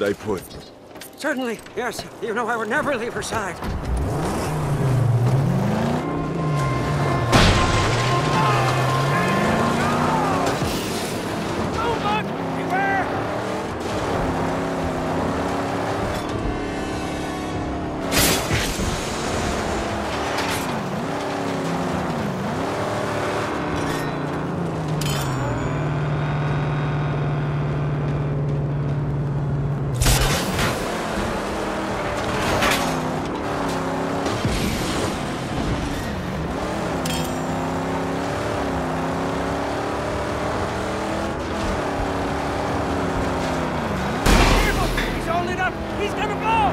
stay put. Certainly, yes. You know I would never leave her side. He's gonna blow!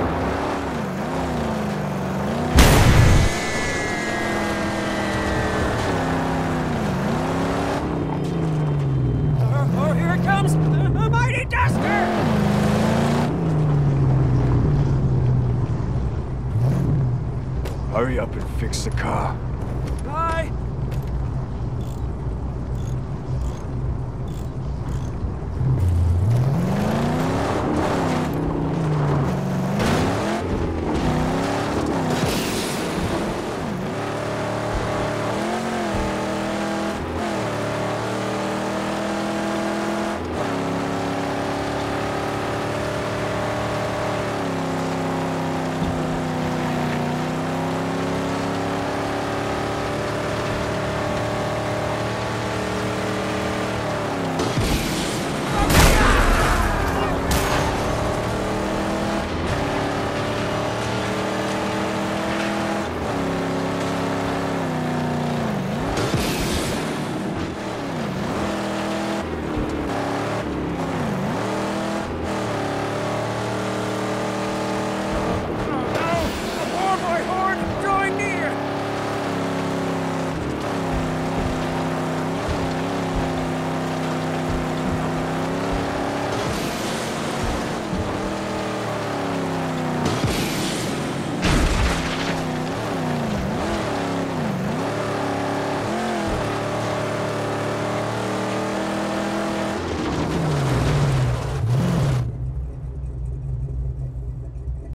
Oh! Hurry up and fix the car. Right,